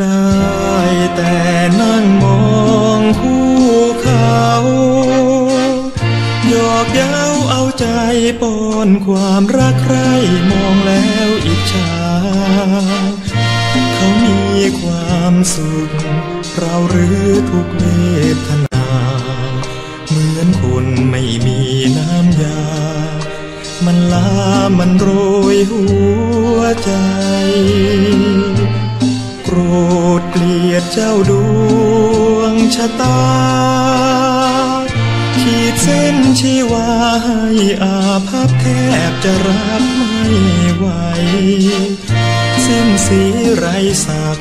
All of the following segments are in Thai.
ได้แต่นั่งมองภูเขาหยอกเย้าเอาใจปนความรักใครมองแล้วอิจฉาเขามีความสุข เราหรือทุกเวทนา เหมือนคนไม่มีน้ำยา มันลามันโรยหัวใจ กลียดเจ้าดวงชะตา ขีดเส้นชีวาให้อาภัพแทบจะรับไม่ไหวสิ้นสีไรสัก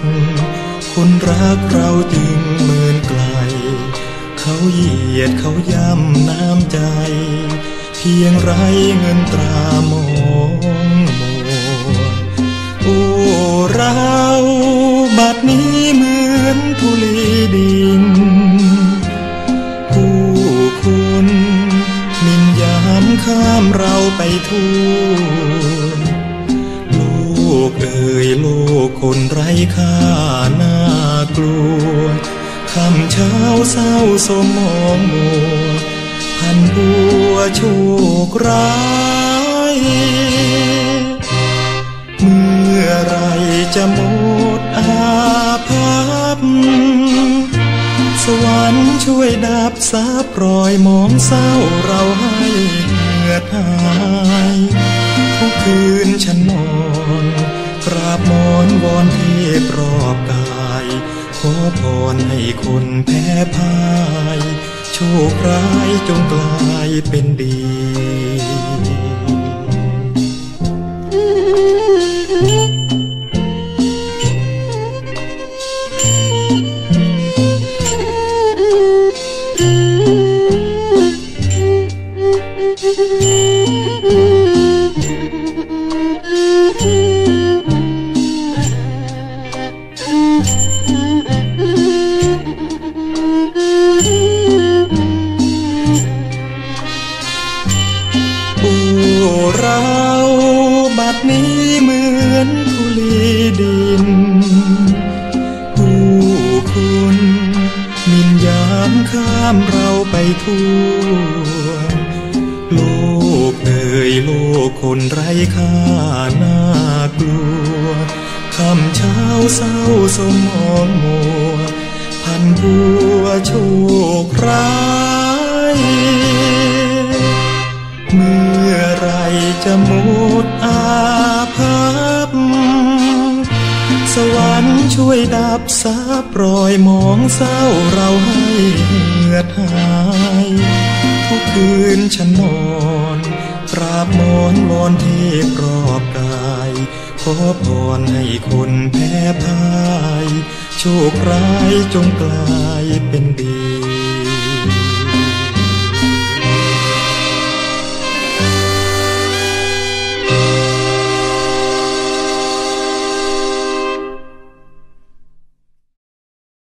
คนรักเราจึงเมืนไกล เขาเหยียดเขาย่ำน้ำใจ เพียงไรเงินตราโม บัดนี้เหมือนทุลีดิน ผู้คุณมินยามข้ามเราไปทั่วลูกเอ่ยลูกคนไร้ค่าน่ากลัวคำเช้าเศร้าสมมองมัวพันบัวโชคร้ายเมื่อไรจะมดอา ช่วยดับสาปรอยมองเศร้าเราให้เหงื่อหายทุกคืนฉันนอนกราบมอนวอนเทพรอบกาย ขอพรให้คนแพ้พ่าย โชคร้ายจงกลายเป็นดี นี้เหมือนทุลีดินผู้คุณมินยามข้ามเราไปทั่วโลกเอ่ยโลกคนไร้ค่าน่ากลัวคำเช้าเศร้าสมมองมัวพันบัวโช ช่วยดับซับรอยมองเศร้าเราให้เหงื่อหาย ทุกคืนฉันนอนกราบมอนวอนเทพรอบกาย ขอพรให้คนแพ้พ่าย โชคร้ายจงกลายเป็นดี